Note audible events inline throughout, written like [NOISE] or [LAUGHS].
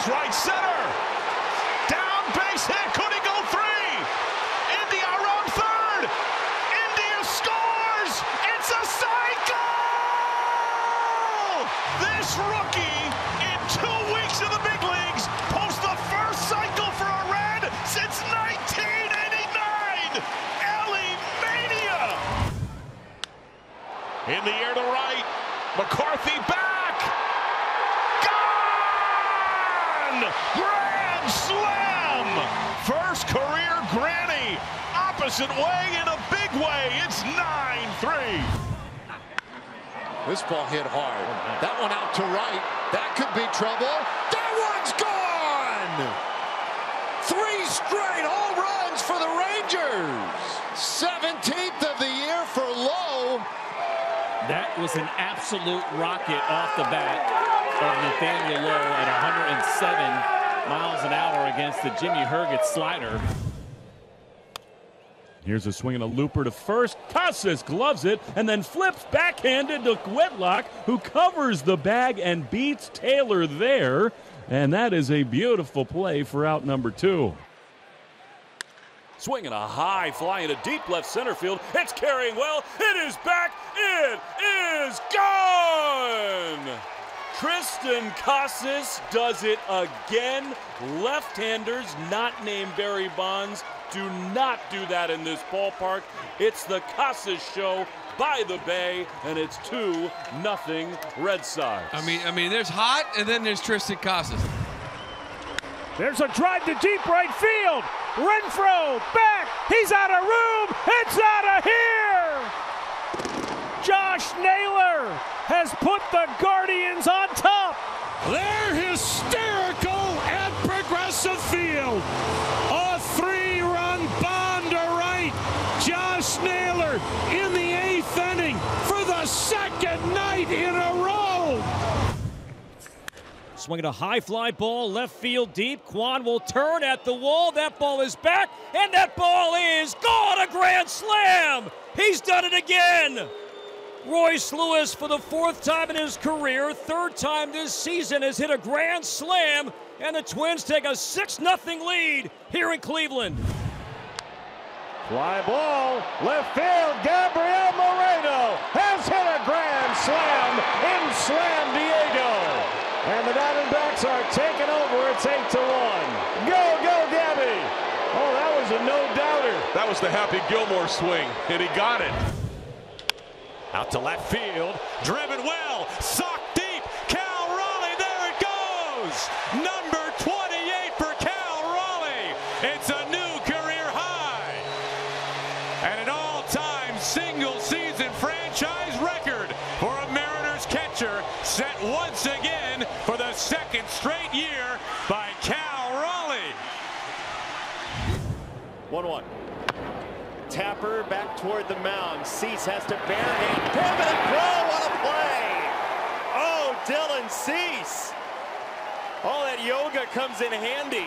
goes right center. Opposite way in a big way. It's 9-3. This ball hit hard. That one out to right. That could be trouble. That one's gone! Three straight home runs for the Rangers. 17th of the year for Lowe. That was an absolute rocket off the bat of Nathaniel Lowe at 107 miles an hour against the Jimmy Herget slider. Here's a swing and a looper to first. Casas gloves it and then flips backhanded to Whitlock, who covers the bag and beats Taylor there. And that is a beautiful play for out number two. Swinging a high fly into deep left center field. It's carrying well. It is back. It is gone. Triston Casas does it again. Left-handers not named Barry Bonds do not do that in this ballpark. It's the Casas show by the Bay, and it's 2 nothing Red Sox. I mean, I mean, there's hot, and then there's Triston Casas. There's a drive to deep right field. Renfro back. He's out of room. It's out of here. Josh Naylor has put the Guardians on top. They're hysterical at Progressive Field. A three-run bond to right. Josh Naylor in the eighth inning for the second night in a row. Swinging a high fly ball, left field deep. Kwan will turn at the wall. That ball is back, and that ball is gone. A grand slam. He's done it again. Royce Lewis, for the fourth time in his career, third time this season, has hit a grand slam, and the Twins take a 6 0 lead here in Cleveland. Fly ball, left field. Gabriel Moreno has hit a grand slam in Slam Diego. And the Diamondbacks are taking over. It's 8 to 1. Go, go, Gabby. Oh, that was a no doubter. That was the Happy Gilmore swing, and he got it. Out to left field. Driven well. Socked deep. Cal Raleigh. There it goes. Number 28 for Cal Raleigh. It's a new career high. And an all-time single season franchise record for a Mariners catcher set once again for the second straight year Tapper back toward the mound. Cease has to barehand. Pivot throw. What a play! Oh, Dylan Cease. All that yoga comes in handy.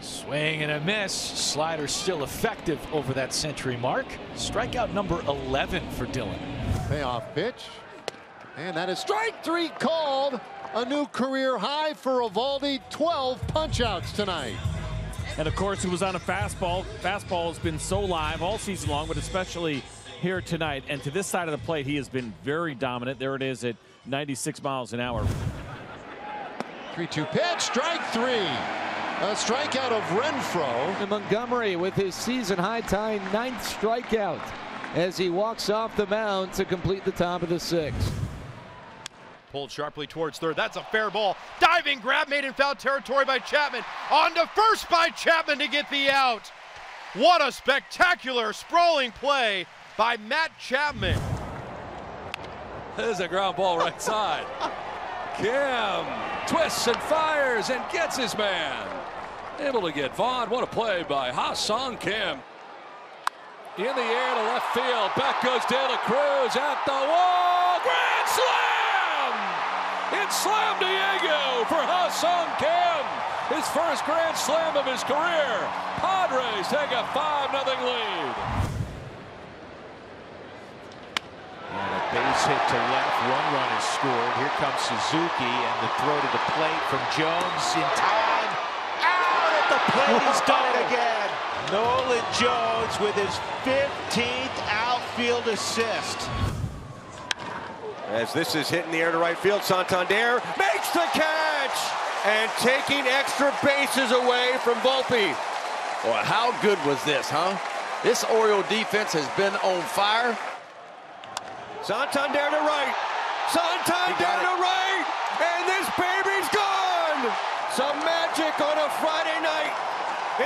Swing and a miss. Slider still effective over that century mark. Strikeout number 11 for Dylan. Payoff pitch. And that is strike three called. A new career high for Eovaldi. 12 punchouts tonight. And of course, it was on a fastball. Fastball has been so live all season long, but especially here tonight. And to this side of the plate, he has been very dominant. There it is at 96 miles an hour. 3 2 pitch. Strike three. A strikeout of Renfro. And Montgomery with his season high tie ninth strikeout as he walks off the mound to complete the top of the sixth. Pulled sharply towards third. That's a fair ball. Diving grab made in foul territory by Chapman. On to first by Chapman to get the out. What a spectacular sprawling play by Matt Chapman. There's a ground ball right side. Kim twists and fires and gets his man. Able to get Vaughn. What a play by Ha-Sung Kim. In the air to left field. Back goes De La Cruz at the wall. Grand slam! It's Slam Diego for Ha-Sung Kim. His first grand slam of his career. Padres take a 5 0 lead. And a Base hit to left. One run is scored. Here comes Suzuki and the throw to the plate from Jones in time. Out at the plate. He's done it again. Nolan Jones with his 15th outfield assist. As this is hit in the air to right field, Santander makes the catch and taking extra bases away from Volpe. Boy, how good was this, huh? This Oriole defense has been on fire. Santander to right. Santander to right. And this baby's gone. Some magic on a Friday night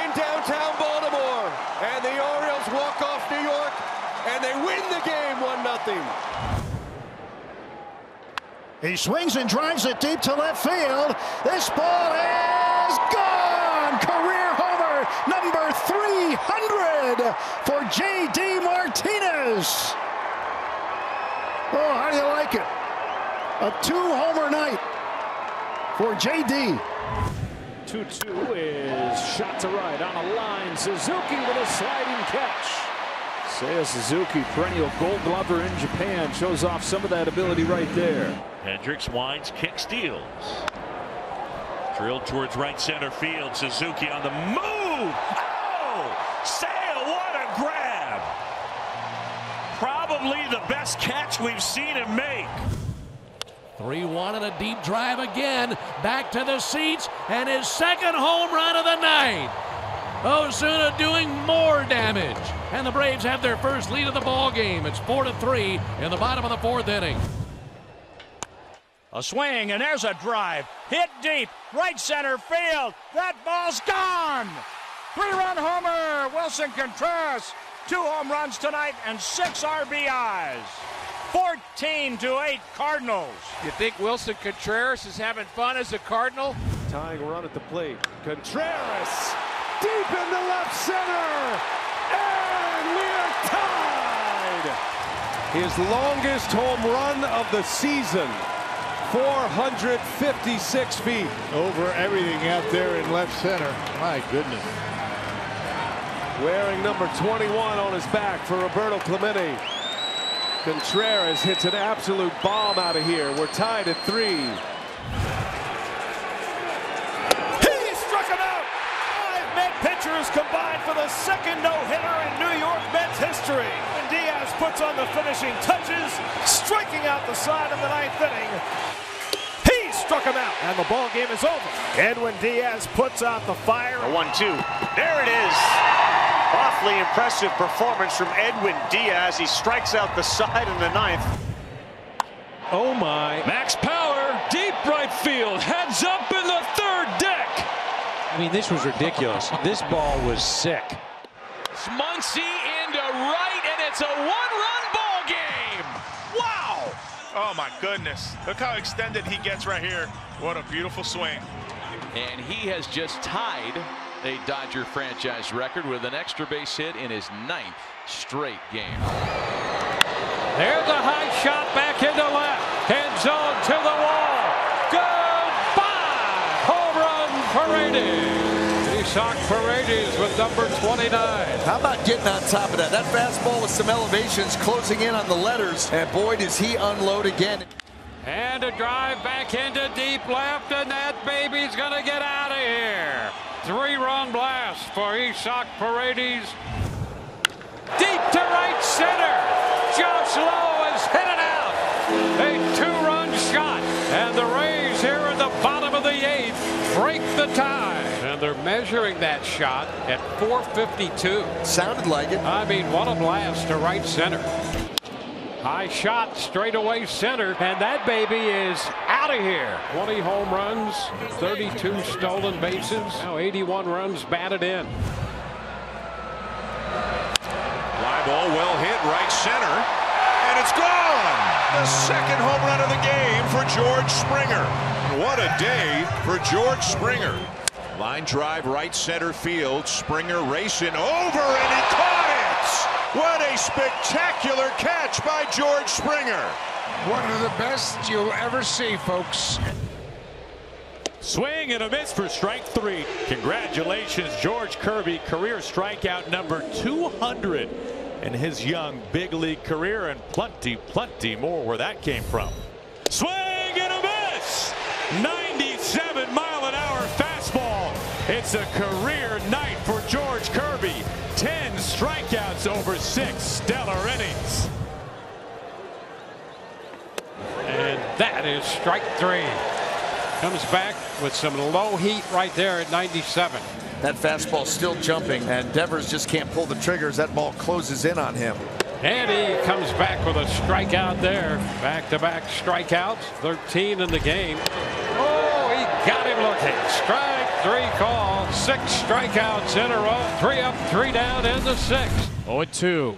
in downtown Baltimore. And the Orioles walk off New York and they win the game 1-0. He swings and drives it deep to left field. This ball is gone. Career homer number 300 for J.D. Martinez. Oh, how do you like it? A two-homer night for J.D. 2-2 is shot to right on a line. Suzuki with a sliding catch. Seiya Suzuki, perennial gold glover in Japan, shows off some of that ability right there. Hendricks winds, kick, steals. Drilled towards right center field. Suzuki on the move. Oh! Seiya, what a grab! Probably the best catch we've seen him make. 3-1 and a deep drive again. Back to the seats and his second home run of the night. Osuna doing more damage. And the Braves have their first lead of the ball game. It's 4 to 3 in the bottom of the fourth inning. A swing, and there's a drive. Hit deep, right center field. That ball's gone. Three run homer. Willson Contreras. Two home runs tonight and six RBIs. 14 to 8 Cardinals. You think Willson Contreras is having fun as a Cardinal? Tying run at the plate. Contreras deep into left center. And we are tied. His longest home run of the season. 456 feet. Over everything out there in left center. My goodness. Wearing number 21 on his back for Roberto Clemente. Contreras hits an absolute bomb out of here. We're tied at three. He struck him out. Five Met pitchers combined for the second no-hitter in New York Mets history. And Diaz puts on the finishing touches, striking out the side of the ninth inning. He struck him out, and the ball game is over. Edwin Diaz puts out the fire. A one-two. There it is. Awfully impressive performance from Edwin Diaz. He strikes out the side in the ninth. Oh my. Max Power, deep right field, heads up in the third deck. I mean, this was ridiculous. This ball was sick. Muncy into right, and it's a one-run ball game. Wow! Oh my goodness. Look how extended he gets right here. What a beautiful swing. And he has just tied a Dodger franchise record with an extra base hit in his ninth straight game. There's a high shot back into left. Head zone to the wall. Goodbye. Home run Paredes. Isaac Paredes with number 29. How about getting on top of that? That fastball with some elevations closing in on the letters. And boy, does he unload again. And a drive back into deep left, and that baby's going to get out of here. Three-run blast for Isaac Paredes. Measuring that shot at 452. Sounded like it. I mean, what a blast to right center. High shot straight away center, and that baby is out of here. 20 home runs, 32 stolen bases, now 81 runs batted in. Fly ball well hit right center. And it's gone. The second home run of the game for George Springer. What a day for George Springer. Line drive right center field. Springer racing over and he caught it. What a spectacular catch by George Springer. One of the best you'll ever see, folks. Swing and a miss for strike three. Congratulations, George Kirby, career strikeout number 200. in his young big league career, and plenty, plenty more where that came from. Swing and a miss! 97 mile an hour fastball. It's a career night for George Kirby. 10 strikeouts over six stellar innings. And that is strike three. Comes back with some low heat right there at 97. That fastball still jumping, and Devers just can't pull the triggers. That ball closes in on him. And he comes back with a strikeout there. Back-to-back strikeouts, 13 in the game. Oh, he got him looking. Strike three call. Six strikeouts in a row. Three up, three down in the sixth. 0-2.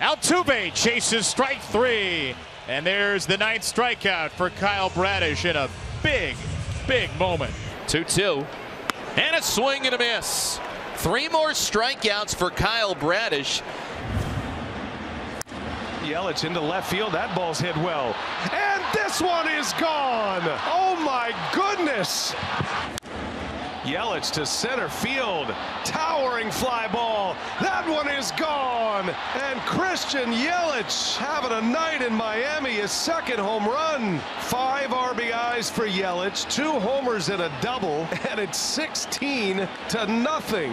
Altuve chases strike three. And there's the ninth strikeout for Kyle Bradish in a big, big moment. 2-2. And a swing and a miss. Three more strikeouts for Kyle Bradish. Yelich into left field. That ball's hit well. And this one is gone. Oh my goodness. Yelich to center field. Towering fly ball. That one is gone. And Christian Yelich having a night in Miami. His second home run. Five RBIs for Yelich. Two homers and a double. [LAUGHS] And it's 16 to nothing.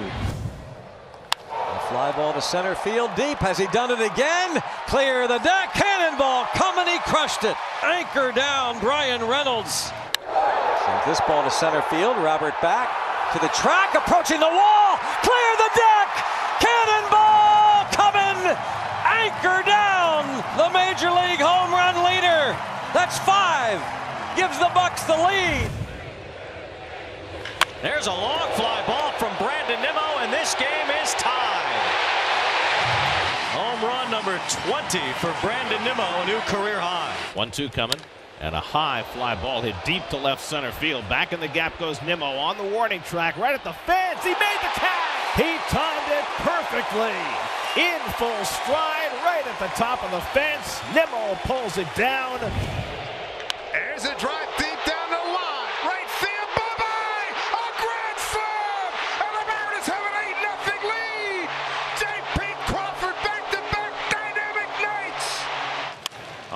Fly ball to center field deep. Has he done it again? Clear the deck. Cannonball coming. He crushed it. Anchor down. Bryan Reynolds. Sends this ball to center field. Robert back to the track. Approaching the wall. Clear the deck. Cannonball coming. Anchor down. The major league home run leader. That's five. Gives the Bucs the lead. There's a long fly ball from Brandon Nimmo, and this game is tied. Home run number 20 for Brandon Nimmo, a new career high. 1-2 coming. And a high fly ball hit deep to left center field. Back in the gap goes Nimmo on the warning track, right at the fence. He made the catch. He timed it perfectly. In full stride, right at the top of the fence. Nimmo pulls it down. There's a drive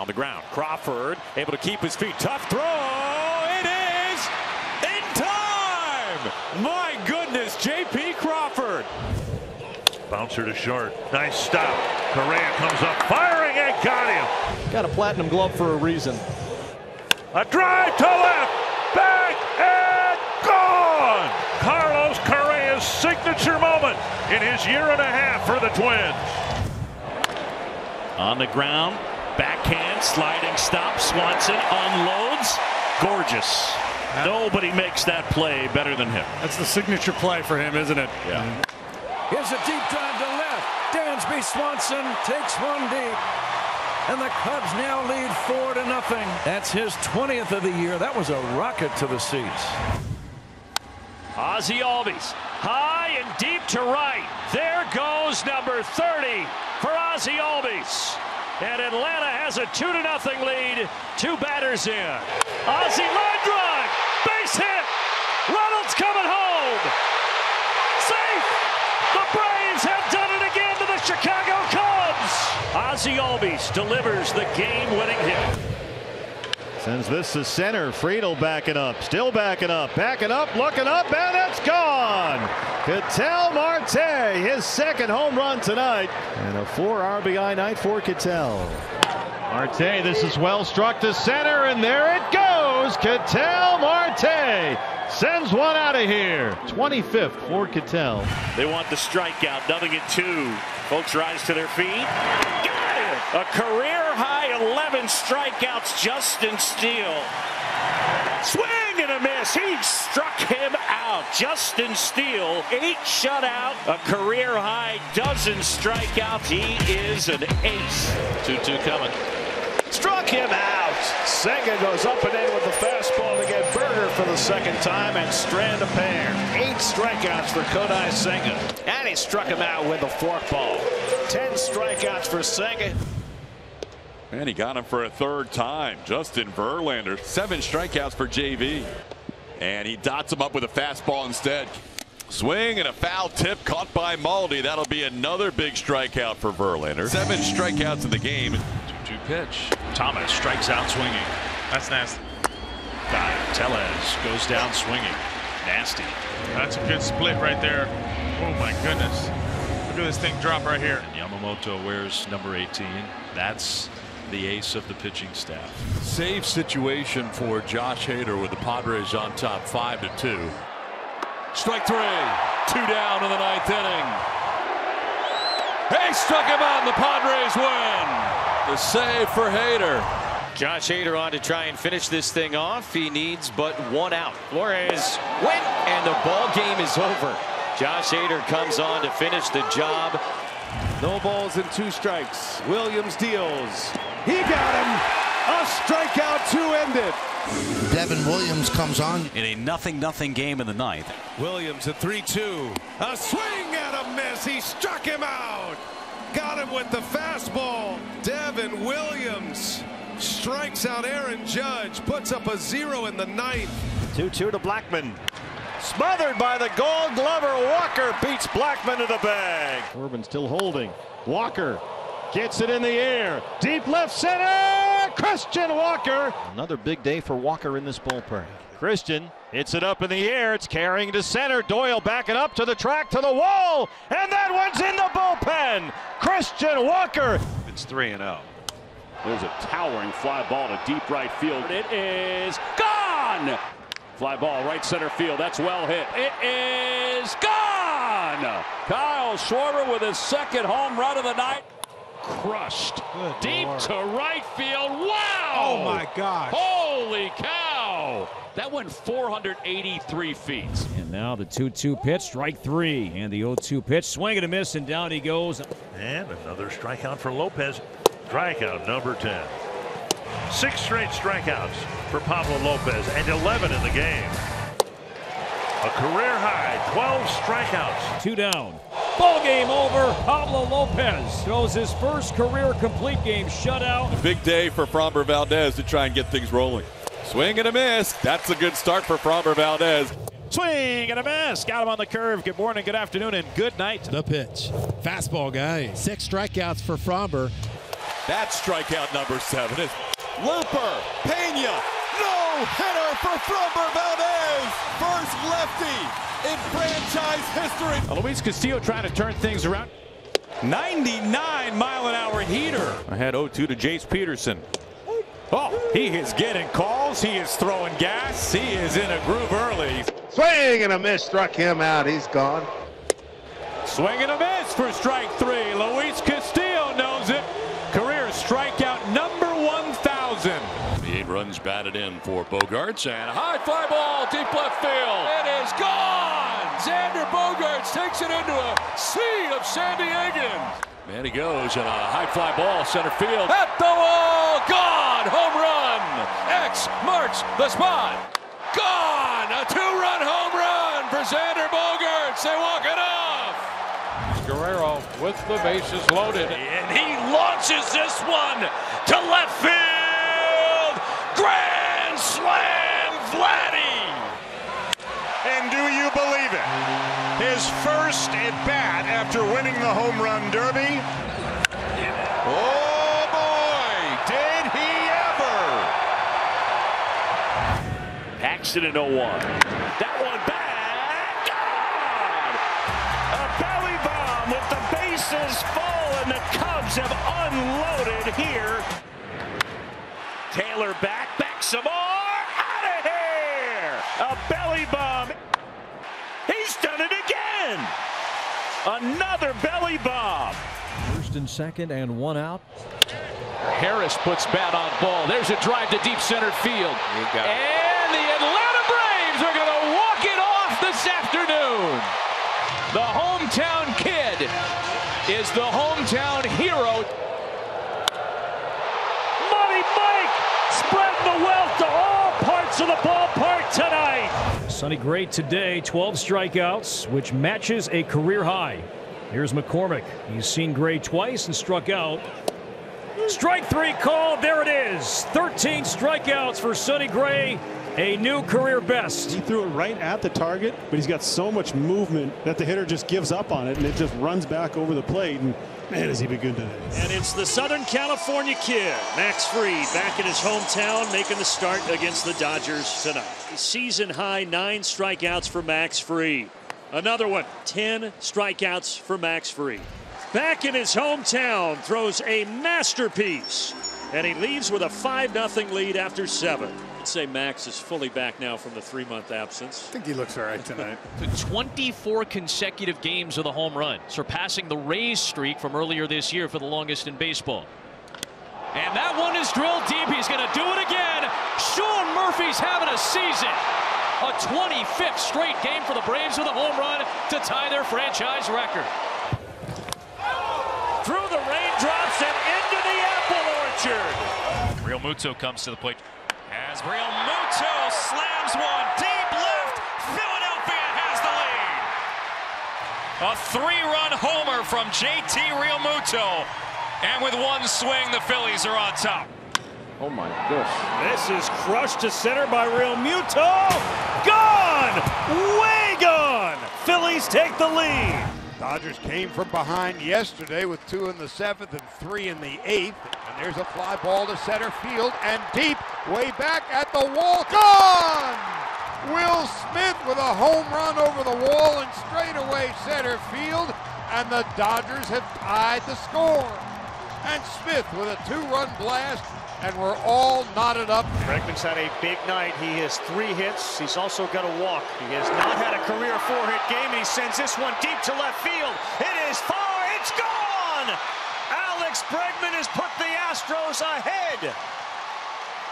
On the ground, Crawford able to keep his feet. Tough throw. It is in time. My goodness, J.P. Crawford. Bouncer to short. Nice stop. Correa comes up firing and got him. Got a platinum glove for a reason. A drive to left. Back and gone. Carlos Correa's signature moment in his year and a half for the Twins. On the ground, backhand, sliding stop. Swanson unloads. Gorgeous. Nobody makes that play better than him. That's the signature play for him, isn't it? Yeah. Mm-hmm. Here's a deep drive to left. Dansby Swanson takes one deep. And the Cubs now lead four to nothing. That's his 20th of the year. That was a rocket to the seats. Ozzy Albies high and deep to right. There goes number 30 for Ozzy Albies. And Atlanta has a 2 to nothing lead. Two batters in. Ozzy line drive. Base hit. Reynolds coming home. Safe. The Braves have done it again to the Chicago Cubs. Ozzy Albies delivers the game-winning hit. Sends this to center. Friedl backing up. Still backing up. Backing up. Looking up. And it's gone. Ketel Marte. His second home run tonight. And a four RBI night for Ketel. Marte. This is well struck to center. And there it goes. Ketel Marte. Sends one out of here. 25th for Ketel. They want the strikeout. Nothing at two. Folks rise to their feet. Got it! A career high 11 strikeouts. Justin Steele. Swing and a miss. He struck him out. Justin Steele, eight shutout, a career high dozen strikeouts. He is an ace. 2-2 coming. Struck him out. Senga goes up and in with the fastball to get Burger for the second time and strand a pair. Eight strikeouts for Kodai Senga. And he struck him out with a forkball. Ten strikeouts for Senga. And he got him for a third time. Justin Verlander, seven strikeouts for JV. And he dots him up with a fastball instead. Swing and a foul tip caught by Maldi. That'll be another big strikeout for Verlander. Seven strikeouts in the game. 2 2 pitch. Thomas strikes out swinging. That's nasty. Guy Tellez goes down swinging. Nasty. That's a good split right there. Oh my goodness. Look at this thing drop right here. Yamamoto wears number 18. That's the ace of the pitching staff. Save situation for Josh Hader with the Padres on top five to two. Strike three. Two down in the ninth inning. Hey, struck him out and the Padres win. The save for Hader. Josh Hader on to try and finish this thing off. He needs but one out. Flores went, and the ball game is over. Josh Hader comes on to finish the job. No balls and two strikes. Williams deals. He got him. A strikeout to end it. Devin Williams comes on. In a nothing-nothing game in the ninth. Williams at 3-2. A swing and a miss. He struck him out. Got him with the fastball. Devin Williams strikes out Aaron Judge. Puts up a zero in the ninth. 2-2 to Blackmon. Smothered by the gold glover. Walker beats Blackmon to the bag. Corbin still holding. Walker gets it in the air. Deep left center. Christian Walker. Another big day for Walker in this bullpen. Christian hits it up in the air. It's carrying to center. Doyle backing up to the track to the wall. And that one's in the bullpen. Christian Walker. It's 3 and 0. There's a towering fly ball to deep right field. It is gone. Fly ball right center field. That's well hit. It is gone. Kyle Schwarber with his second home run of the night. Crushed. Deep to right field. Wow. Oh my gosh. Holy cow. That went 483 feet. And now the 2 2 pitch, strike three. And the 0 2 pitch, swing and a miss, and down he goes. And another strikeout for Lopez. Strikeout number 10. Six straight strikeouts for Pablo Lopez and 11 in the game. A career high 12 strikeouts. Two down. Ball game over. Pablo Lopez throws his first career complete game shutout. Big day for Framber Valdez to try and get things rolling. Swing and a miss. That's a good start for Framber Valdez. Swing and a miss. Got him on the curve. Good morning, good afternoon, and good night. The pitch. Fastball guy. Six strikeouts for Framber. That's strikeout number seven. It's Looper, Pena, no hitter for Framber Valdez. First lefty in franchise history. Luis Castillo trying to turn things around. 99 mile an hour heater. Ahead 0-2 to Jace Peterson. Oh, he is getting calls. He is throwing gas. He is in a groove early. Swing and a miss struck him out. He's gone. Swing and a miss for strike three. Luis Castillo knows it. Career strikeout number 1,000. Eight runs batted in for Bogaerts and a high fly ball deep left field. It is gone. Xander Bogaerts takes it into a sea of San Diegans. Man, he goes and a high fly ball center field at the wall. Gone. Home run. X marks the spot. Gone. A two-run home run for Xander Bogaerts. They walk it off. Guerrero with the bases loaded. And he launches this one to left field. Grand slam, Vladdy. And do you believe it? His first at bat after winning the home run derby. Oh boy, did he ever! Paxton in 0-1. That one back. God! A belly bomb with the bases full, and the Cubs have unloaded here. Taylor back, back some more. Out of here! A belly bomb. He's done it again. Another belly bomb. First and second, and one out. Harris puts bat on ball. There's a drive to deep center field. And the Atlanta Braves are going to walk it off this afternoon. The hometown kid is the hometown hero. Money Mike spreading the wealth to all of the ballpark tonight. Sonny Gray today, 12 strikeouts, which matches a career high. Here's McCormick. He's seen Gray twice and struck out. Strike three called. There it is. 13 strikeouts for Sonny Gray. A new career best. He threw it right at the target, but he's got so much movement that the hitter just gives up on it and it just runs back over the plate. And man, has he been good today. And it's the Southern California kid, Max Fried, back in his hometown, making the start against the Dodgers tonight. Season high nine strikeouts for Max Fried. Another one, 10 strikeouts for Max Fried. Back in his hometown, throws a masterpiece. And he leaves with a 5 0 lead after seven. I'd say Max is fully back now from the three month absence. I think he looks all right tonight. [LAUGHS] To 24 consecutive games with a home run, surpassing the Rays streak from earlier this year for the longest in baseball. And that one is drilled deep. He's going to do it again. Sean Murphy's having a season. A 25th straight game for the Braves with a home run to tie their franchise record. Through the raindrops and into the apple orchard. Realmuto comes to the plate. As Real Muto slams one deep left, Philadelphia has the lead. A three-run homer from JT Realmuto. And with one swing, the Phillies are on top. Oh my gosh. This is crushed to center by Realmuto. Gone! Way gone! Phillies take the lead. Dodgers came from behind yesterday with two in the seventh and three in the eighth. And there's a fly ball to center field and deep, way back at the wall. Gone! Will Smith with a home run over the wall and straightaway center field. And the Dodgers have tied the score. And Smith with a two-run blast and we're all knotted up. Bregman's had a big night. He has three hits. He's also got a walk. He has not had a career four-hit game. He sends this one deep to left field. It is far. It's gone. Alex Bregman has put the Astros ahead.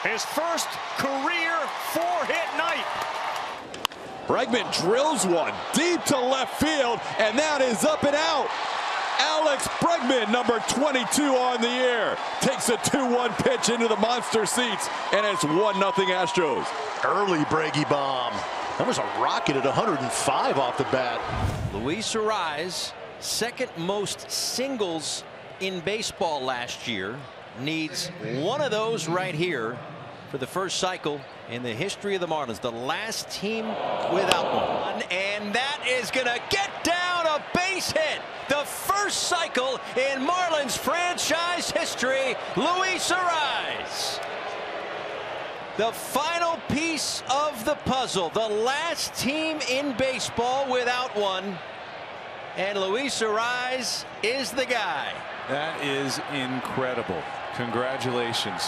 His first career four-hit night. Bregman drills one deep to left field, and that is up and out. Alex Bregman, number 22 on the year, takes a 2-1 pitch into the monster seats, and it's 1-0 Astros. Early Breggy bomb. That was a rocket at 105 off the bat. Luis Arraez, second most singles in baseball last year, needs one of those right here for the first cycle in the history of the Marlins. The last team without one. And that is going to get down a base hit. The first cycle in Marlins franchise history, Luis Arraez. The final piece of the puzzle. The last team in baseball without one. And Luis Arraez is the guy. That is incredible. Congratulations.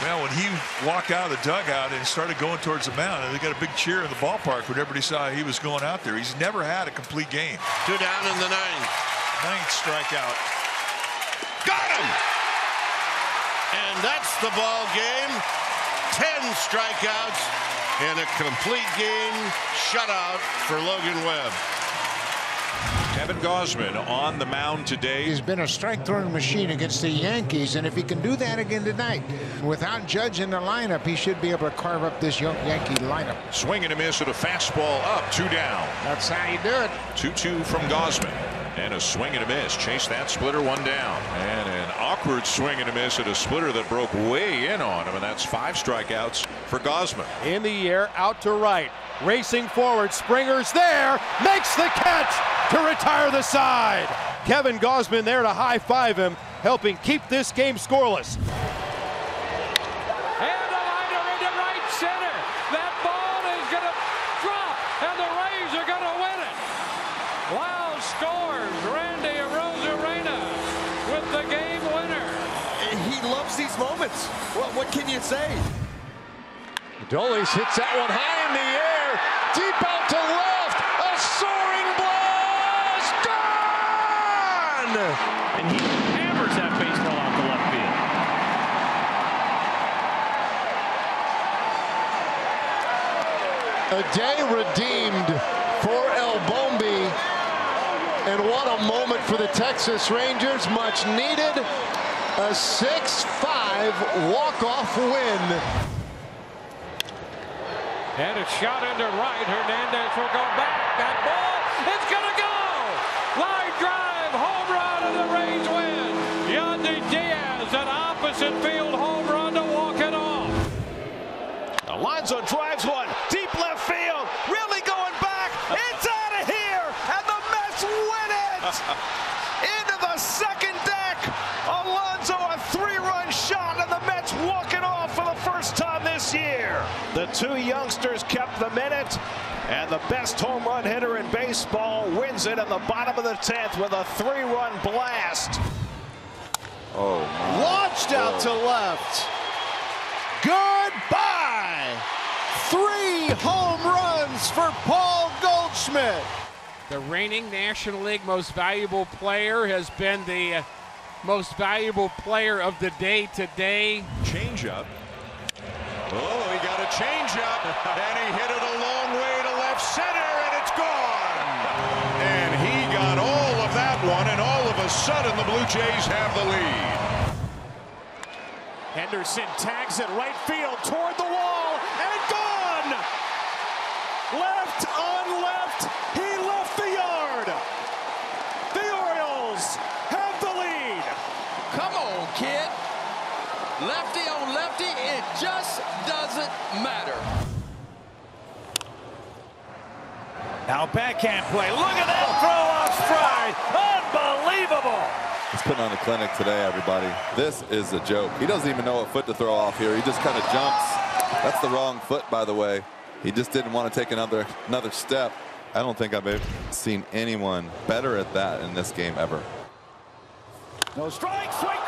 Well, when he walked out of the dugout and started going towards the mound, and they got a big cheer in the ballpark when everybody saw he was going out there. He's never had a complete game. Two down in the ninth. Ninth strikeout. Got him! And that's the ball game. Ten strikeouts and a complete game shutout for Logan Webb. Kevin Gausman on the mound today. He's been a strike throwing machine against the Yankees, and if he can do that again tonight, without Judge in the lineup, he should be able to carve up this young Yankee lineup. Swing and a miss at a fastball up, two down. That's how you do it. 2 2 from Gausman. And a swing and a miss. Chase that splitter one down. And an awkward swing and a miss at a splitter that broke way in on him. And that's five strikeouts for Gausman. In the air, out to right. Racing forward. Springer's there. Makes the catch to retire the side. Kevin Gausman there to high five him, helping keep this game scoreless. And the liner into right center. That ball is going to drop, and the Rays are going to win it. Wow scores. Randy Arozarena with the game winner. He loves these moments. What, what can you say? Dolis hits that one high in the air, deep out to left. A soaring blast, gone! And he hammers that baseball out to left field. A day redeemed for El Bombi. And what a moment for the Texas Rangers. Much needed. A 6-5 drive, walk-off win. And it's shot into right. Hernandez will go back. That ball, it's going to go. Line drive, home run, and the Rays win. Yandy Diaz, an opposite field home run to walk it off. Alonso drives one. Deep left field. Really going back. It's out of here. And the Mets win it. [LAUGHS] The two youngsters kept the minute, and the best home run hitter in baseball wins it in the bottom of the 10th with a three-run blast. Oh, Launched out to left. Goodbye. Three home runs for Paul Goldschmidt. The reigning National League most valuable player has been the uh, most valuable player of the day today. Changeup. Oh, he got a changeup, and he hit it a long way to left center, and it's gone. And he got all of that one, and all of a sudden the Blue Jays have the lead. Henderson tags it right field toward the wall and gone. Left on left. He left the yard. The Orioles have the lead. Come on, kid. Lefty on lefty, it just doesn't matter. Now backhand play. Look at that throw off stride. Unbelievable. He's putting on the clinic today, everybody. This is a joke. He doesn't even know what foot to throw off here. He just kind of jumps. That's the wrong foot, by the way. He just didn't want to take another another step. I don't think I've seen anyone better at that in this game ever. No strike, swing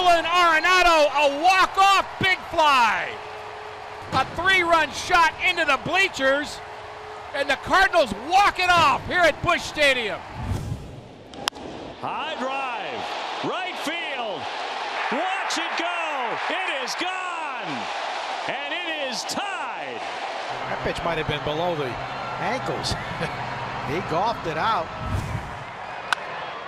Nolan Arenado, a walk-off big fly. A three-run shot into the bleachers, and the Cardinals walk it off here at Busch Stadium. High drive, right field. Watch it go. It is gone. And it is tied. That pitch might have been below the ankles. [LAUGHS] he golfed it out.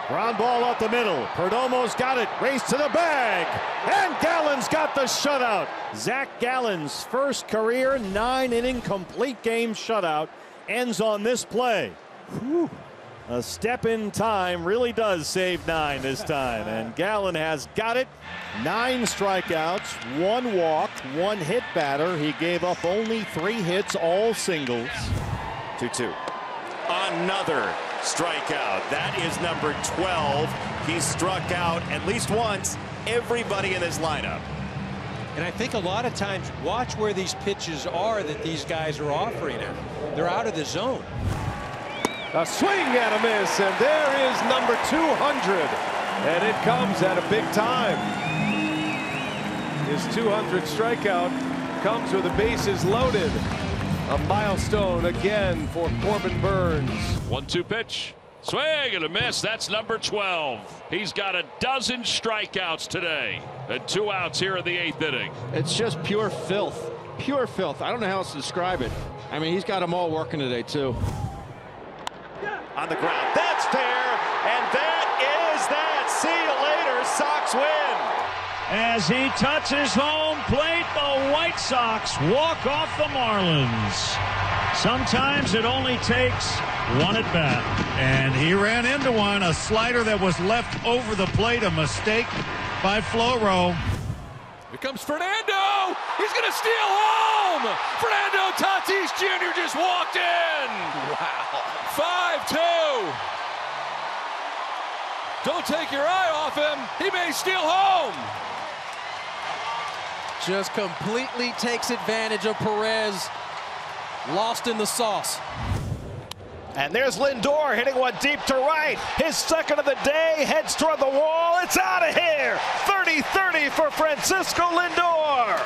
Ground ball up the middle. Perdomo's got it. Race to the bag. And Gallen's got the shutout. Zach Gallen's first career nine inning complete game shutout ends on this play. Whew. A step in time really does save nine this time. And Gallen has got it. Nine strikeouts, one walk, one hit batter. He gave up only three hits, all singles. 2 2. Another strikeout. That is number 12. He struck out at least once everybody in his lineup. And I think a lot of times, watch where these pitches are that these guys are offering him. They're out of the zone. A swing and a miss, and there is number 200. And it comes at a big time. His 200th strikeout comes with the bases loaded. A milestone again for Corbin Burnes. One two pitch. Swing and a miss. That's number 12. He's got a dozen strikeouts today. And two outs here in the eighth inning. It's just pure filth. Pure filth. I don't know how else to describe it. I mean, he's got them all working today, too. On the ground. That's fair. And that is that. See you later. Sox win. As he touches home plate, the White Sox walk off the Marlins. Sometimes it only takes one at bat. And he ran into one, a slider that was left over the plate, a mistake by Floro. Here comes Fernando. He's going to steal home. Fernando Tatis Jr. just walked in. Wow. 5-2. Don't take your eye off him. He may steal home. Just completely takes advantage of Perez. Lost in the sauce. And there's Lindor hitting one deep to right. His second of the day heads toward the wall. It's out of here. 30-30 for Francisco Lindor.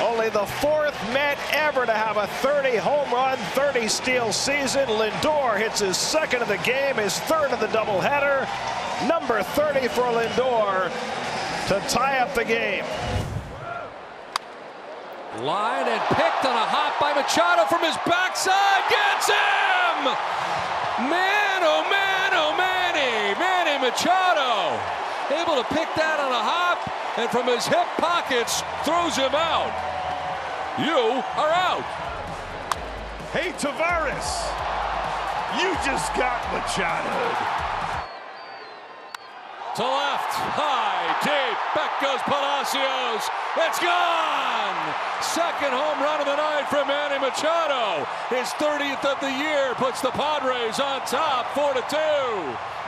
Only the fourth Met ever to have a 30 home run, 30 steal season. Lindor hits his second of the game, his third of the doubleheader. Number 30 for Lindor to tie up the game. Line and picked on a hop by Machado from his backside. Gets him! Man, oh man, oh Manny. Manny Machado. Able to pick that on a hop and from his hip pockets throws him out. You are out. Hey, Tavares. You just got Machado. To left, high, deep. Back goes Palacios. It's gone. Second home run of the night from Manny Machado. His 30th of the year puts the Padres on top, four to two.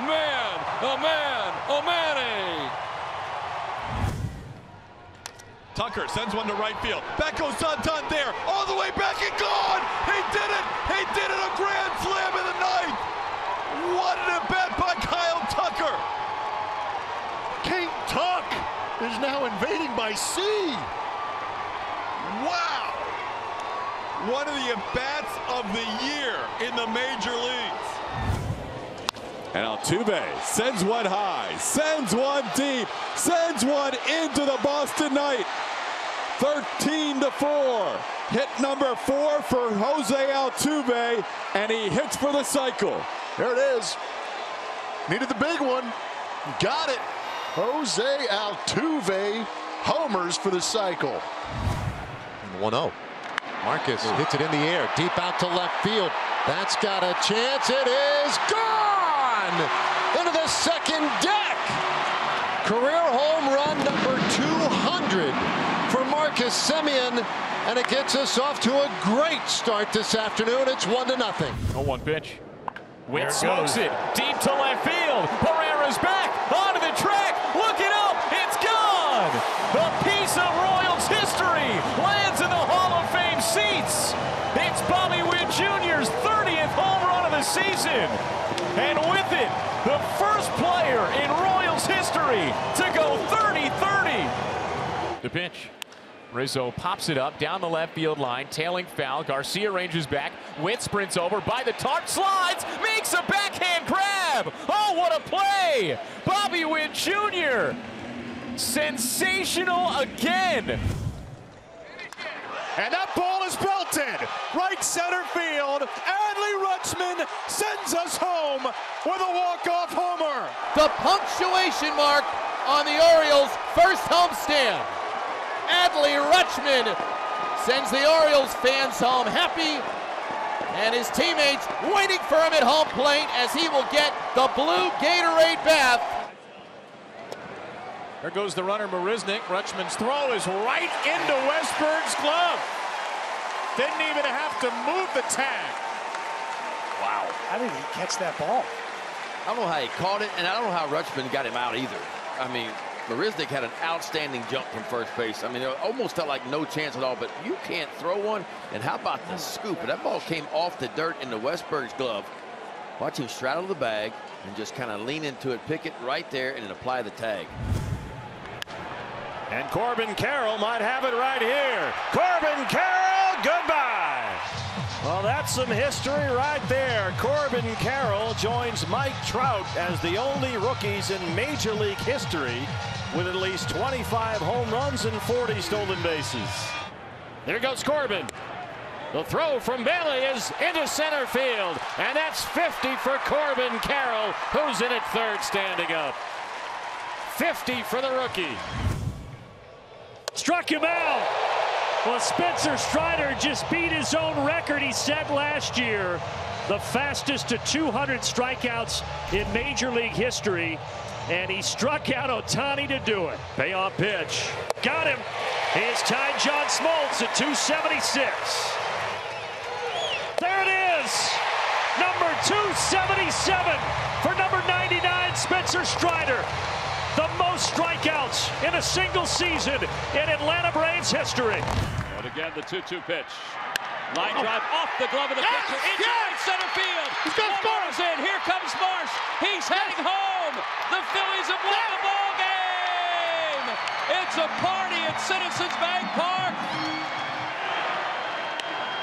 Man, oh man, oh Manny. Tucker sends one to right field. Back goes Santander. All the way back and gone. He did it. He did it. A grand slam in the ninth. What an at bat by Kyle Tucker. King Tuck is now invading by sea. Wow. One of the at-bats of the year in the major leagues. And Altuve sends one high, sends one deep, sends one into the Boston Knight. 13 to 4. Hit number four for Jose Altuve, and he hits for the cycle. There it is. Needed the big one. Got it. Jose Altuve homers for the cycle. 1-0. Marcus hits it in the air, deep out to left field. That's got a chance. It is gone into the second deck. Career home run number 200 for Marcus Semien, and it gets us off to a great start this afternoon. It's one to nothing. 0-1 pitch. Witt smokes goes. it deep to left field. Pereira's back onto season. And with it, the first player in Royals history to go 30-30. The pitch. Rizzo pops it up down the left field line, tailing foul. Garcia ranges back. Witt sprints over by the tarp, slides, makes a backhand grab. Oh, what a play! Bobby Witt Jr. Sensational again. And that ball is belted. Right center field. Adley Rutschman sends us home with a walk-off homer. The punctuation mark on the Orioles' first homestand. Adley Rutschman sends the Orioles fans home happy and his teammates waiting for him at home plate as he will get the blue Gatorade bath. There goes the runner Marisnick. Rutschman's throw is right into Westburg's glove. Didn't even have to move the tag. Wow. How did he catch that ball? I don't know how he caught it, and I don't know how Rutschman got him out either. I mean, Marisnick had an outstanding jump from first base. I mean, it almost felt like no chance at all, but you can't throw one. And how about the scoop? That ball came off the dirt into Westburg's glove. Watch him straddle the bag and just kind of lean into it, pick it right there, and then apply the tag. And Corbin Carroll might have it right here. Corbin Carroll, goodbye. Well, that's some history right there. Corbin Carroll joins Mike Trout as the only rookies in Major League history with at least 25 home runs and 40 stolen bases. There goes Corbin. The throw from Bailey is into center field, and that's 50 for Corbin Carroll, who's in at third standing up. 50 for the rookie. Struck him out. Well, Spencer Strider just beat his own record he set last year. The fastest to 200 strikeouts in Major League history. And he struck out Ohtani to do it. Payoff pitch. Got him. He's tied John Smoltz at 276. There it is. Number 277 for number 99, Spencer Strider. The most strikeouts in a single season in Atlanta Braves history. And again, the 2-2 pitch. Line oh. drive off the glove of the pitcher into right center field. He's got Marsh in. Here comes Marsh. He's heading home. The Phillies have won the ball game. It's a party at Citizens Bank Park.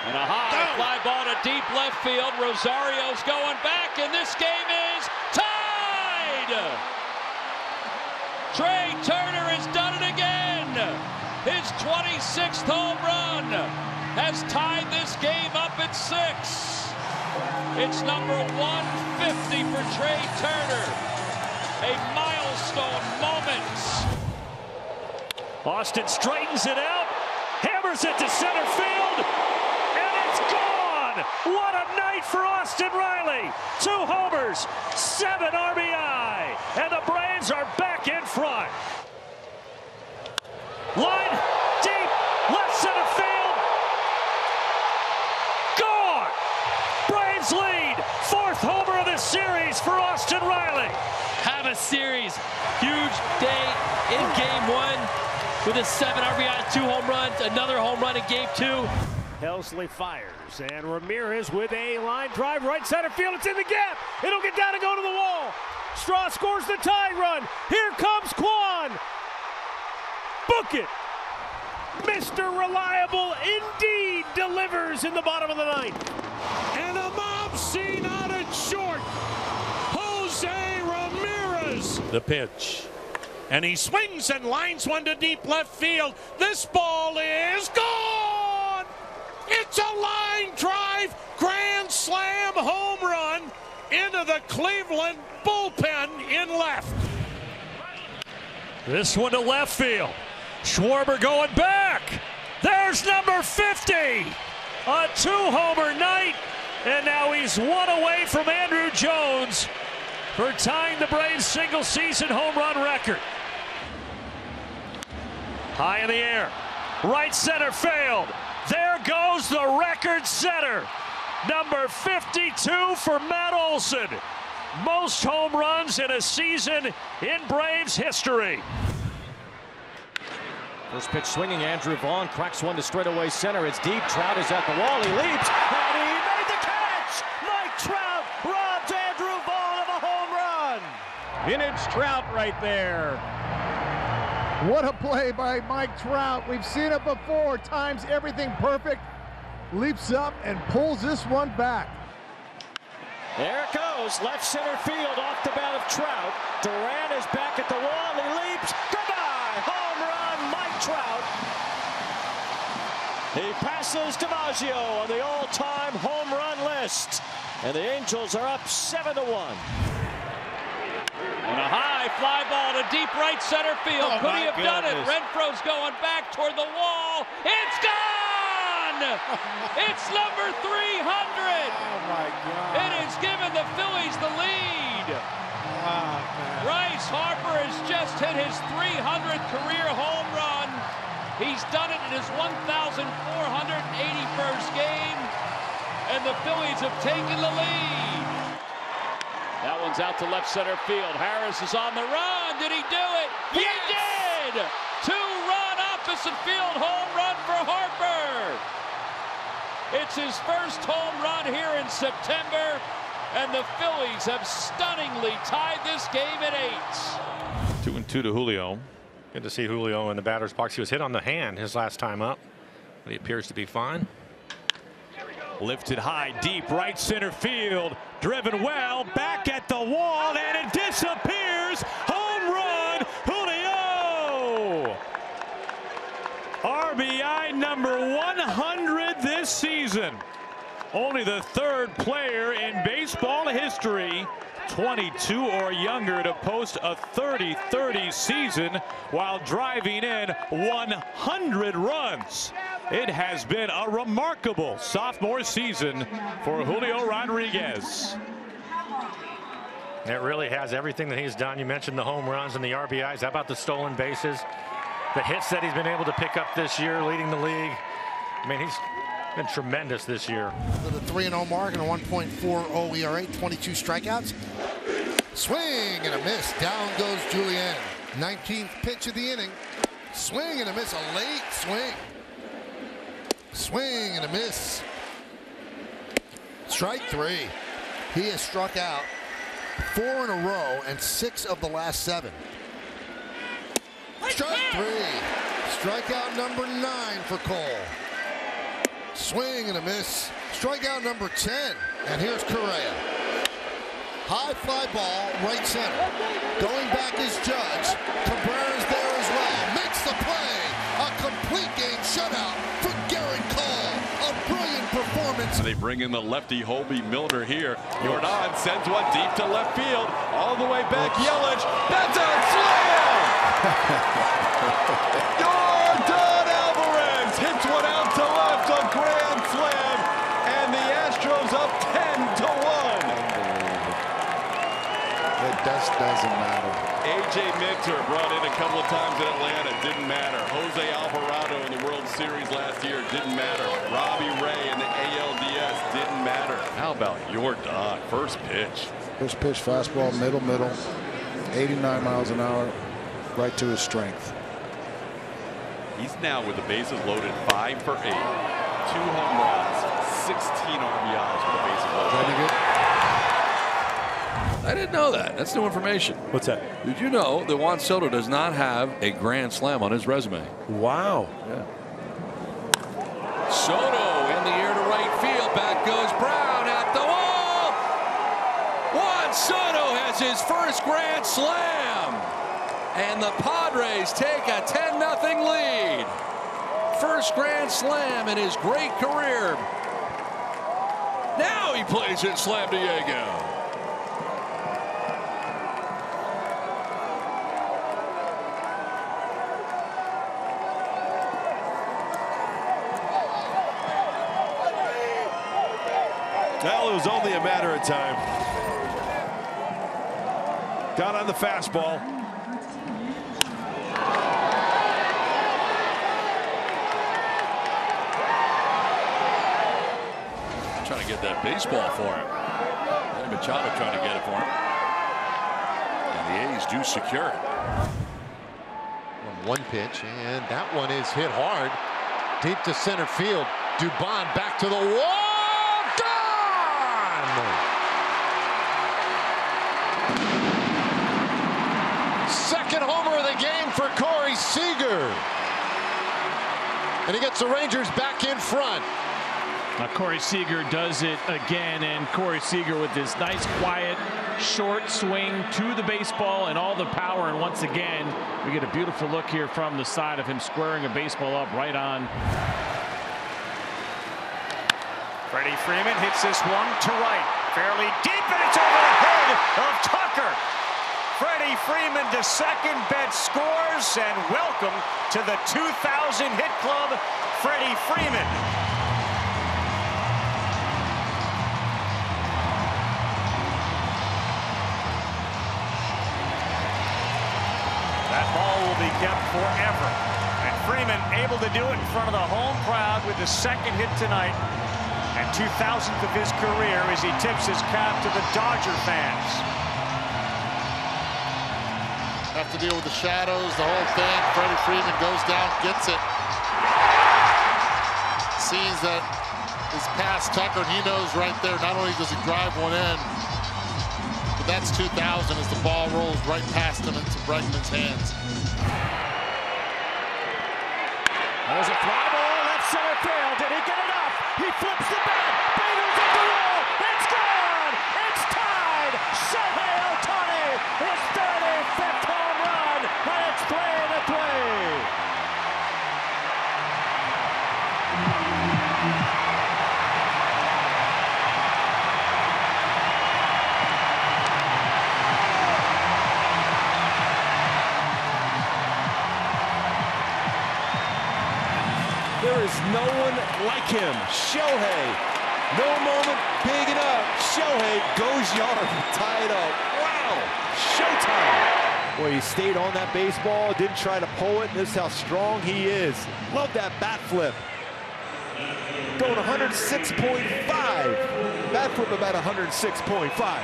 And a high fly ball to deep left field. Rosario's going back, and this game is tied. Trea Turner has done it again. His 26th home run has tied this game up at six. It's number 150 for Trea Turner. A milestone moment. Austin straightens it out, hammers it to center field, and it's gone. run. What a night for Austin Riley. Two homers, seven RBI, and the Braves are back in front. Line deep, left center field. Gone. Braves lead. Fourth homer of the series for Austin Riley. Have a series. Huge day in game one with a seven RBI, two home runs, another home run in game two. Helsley fires, and Ramirez with a line drive right center field. It's in the gap. It'll get down and go to the wall. Straw scores the tie run. Here comes Kwan. Book it. Mr. Reliable indeed delivers in the bottom of the ninth. And a mob scene out at short. Jose Ramirez. The pitch. And he swings and lines one to deep left field. This ball is gone. It's a line drive, grand slam home run into the Cleveland bullpen in left. This one to left field. Schwarber going back. There's number 50. A two homer night. And now he's one away from Andruw Jones for tying the Braves single season home run record. High in the air. Right center failed. There goes the record setter. Number 52 for Matt Olson. Most home runs in a season in Braves history. First pitch swinging, Andrew Vaughn cracks one to straightaway center. It's deep. Trout is at the wall. He leaps, and he made the catch. Mike Trout robs Andrew Vaughn of a home run. Vintage Trout right there. What a play by Mike Trout. We've seen it before. Times everything perfect. Leaps up and pulls this one back. There it goes. Left center field off the bat of Trout. Duran is back at the wall. He leaps. Goodbye. Home run, Mike Trout. He passes DiMaggio on the all-time home run list. And the Angels are up 7 to 1. And a high fly ball to deep right center field. Oh, Could he have done it? Renfroe's going back toward the wall. It's gone! [LAUGHS] it's number 300. Oh my God. It has given the Phillies the lead. Oh, Bryce Harper has just hit his 300th career home run. He's done it in his 1,481st game, and the Phillies have taken the lead. That one's out to left center field. Harris is on the run. Did he do it? He did! Two-run opposite field home run for Harper. It's his first home run here in September, and the Phillies have stunningly tied this game at eight. Two and two to Julio. Good to see Julio in the batter's box. He was hit on the hand his last time up, but he appears to be fine. Lifted high, deep, right center field. Driven well, back at the wall, and it disappears. Home run, Julio! RBI number 100 this season. Only the third player in baseball history 22 or younger to post a 30-30 season while driving in 100 runs. It has been a remarkable sophomore season for Julio Rodriguez. It really has everything that he's done. You mentioned the home runs and the RBIs. How about the stolen bases? The hits that he's been able to pick up this year, leading the league. I mean, he's been tremendous this year. With a 3 0 mark and a 1.40 ERA, 22 strikeouts. Swing and a miss. Down goes Julien. 19th pitch of the inning. Swing and a miss. A late swing. Swing and a miss. Strike three. He has struck out four in a row and six of the last seven. Strike three. Strikeout number nine for Cole. Swing and a miss. Strikeout number 10. And here's Correa. High fly ball, right center. Going back is Judge. Cabrera's there as well. Makes the play. A complete game shutout for Gerrit Cole. A brilliant performance. They bring in the lefty Hoby Milner here. Oh. Yordan sends one deep to left field. All the way back. Yelich. That's a slam! [LAUGHS] doesn't matter. AJ Minter brought in a couple of times in Atlanta. Didn't matter. Jose Alvarado in the World Series last year. Didn't matter. Robbie Ray in the ALDS. Didn't matter. How about your dog? First pitch. First pitch, fastball, middle, middle. 89 miles an hour, right to his strength. He's now with the bases loaded five for eight. Two home runs, 16 RBIs with the bases loaded. I didn't know that. That's new information. What's that? Did you know that Juan Soto does not have a grand slam on his resume? Wow. Yeah. Soto in the air to right field. Back goes Brown at the wall. Juan Soto has his first grand slam. And the Padres take a 10 0 lead. First grand slam in his great career. Now he plays at Slam Diego. Well, it was only a matter of time. Got on the fastball. Trying to get that baseball for him. Manny Machado trying to get it for him. And the A's do secure it. One pitch, and that one is hit hard. Deep to center field. Dubon back to the wall. And he gets the Rangers back in front. Now Corey Seager does it again, and Corey Seager with this nice, quiet, short swing to the baseball and all the power. And once again, we get a beautiful look here from the side of him squaring a baseball up right on. Freddie Freeman hits this one to right. Fairly deep, and it's over the head of Tucker. Freddie Freeman to second, Betts scores, and welcome to the 2000 hit club, Freddie Freeman. That ball will be kept forever. And Freeman able to do it in front of the home crowd with the second hit tonight and 2000th of his career as he tips his cap to the Dodger fans. Have to deal with the shadows, the whole thing. Freddie Freeman goes down, gets it. Sees that that is past Tucker, and he knows right there, not only does he drive one in, but that's 2000 as the ball rolls right past him into Bregman's hands. There's a fly ball, left center field. Did he get up? He flips the. Him. Shohei. No moment big enough. Shohei goes yard. [LAUGHS] Tie it up. Wow. Showtime. Boy, he stayed on that baseball, didn't try to pull it. This is how strong he is. Love that bat flip. Going 106.5. Bat flip about 106.5.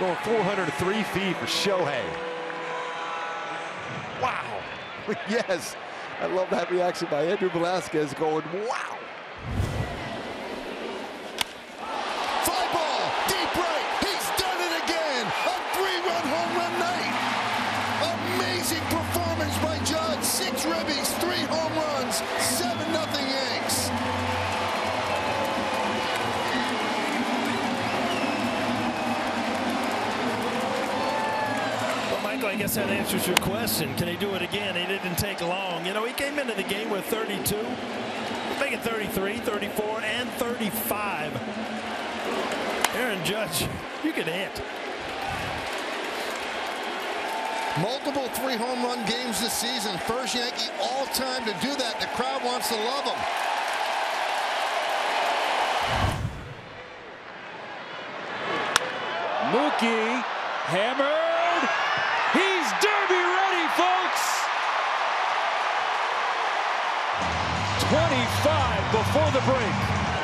Going 403 feet for Shohei. Wow. [LAUGHS] yes. I love that reaction by Andrew Velazquez going, wow. I guess that answers your question. Can he do it again? He didn't take long. You know, he came into the game with 32, making 33, 34, and 35. Aaron Judge, you can hit. Multiple three home run games this season. First Yankee all time to do that. The crowd wants to love him. Mookie hammered 25 before the break.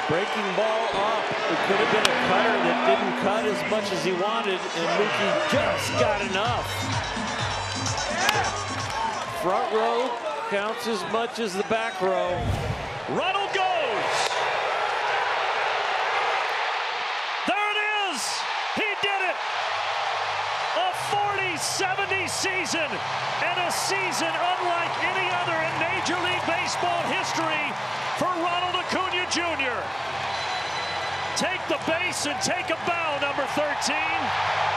Breaking ball up. It could have been a cutter that didn't cut as much as he wanted, and Mookie just got enough. Front row counts as much as the back row. Ronald goes. There it is. He did it. A 40-70 season and a season unlike any other in Major League Baseball history for Ronald Acuna Jr. Take the base and take a bow, number 13.